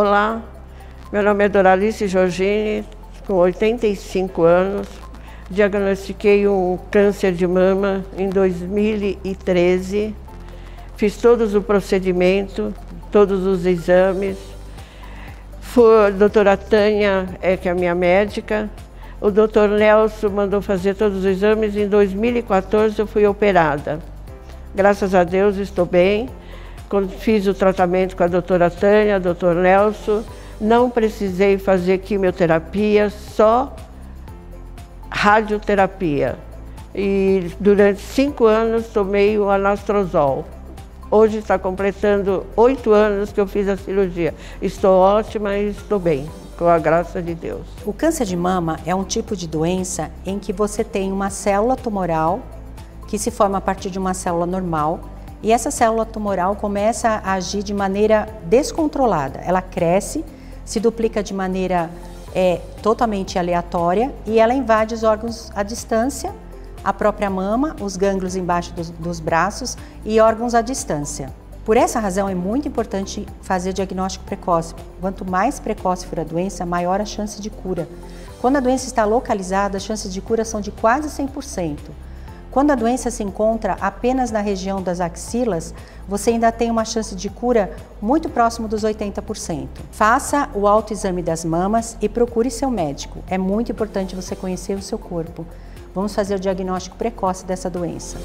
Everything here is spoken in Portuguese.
Olá, meu nome é Doralice Giorgini, com 85 anos. Diagnostiquei um câncer de mama em 2013. Fiz todos o procedimento, todos os exames. Foi, a doutora Tânia, é que é a minha médica. O doutor Nelson mandou fazer todos os exames. Em 2014 eu fui operada. Graças a Deus estou bem. Quando fiz o tratamento com a doutora Tânia, doutor Nelson, não precisei fazer quimioterapia, só radioterapia. E durante cinco anos tomei o anastrozol. Hoje está completando oito anos que eu fiz a cirurgia. Estou ótima e estou bem, com a graça de Deus. O câncer de mama é um tipo de doença em que você tem uma célula tumoral que se forma a partir de uma célula normal e essa célula tumoral começa a agir de maneira descontrolada. Ela cresce, se duplica de maneira é, totalmente aleatória e ela invade os órgãos à distância, a própria mama, os gânglios embaixo dos, dos braços e órgãos à distância. Por essa razão é muito importante fazer diagnóstico precoce. Quanto mais precoce for a doença, maior a chance de cura. Quando a doença está localizada, as chances de cura são de quase 100%. Quando a doença se encontra apenas na região das axilas, você ainda tem uma chance de cura muito próximo dos 80%. Faça o autoexame das mamas e procure seu médico. É muito importante você conhecer o seu corpo. Vamos fazer o diagnóstico precoce dessa doença.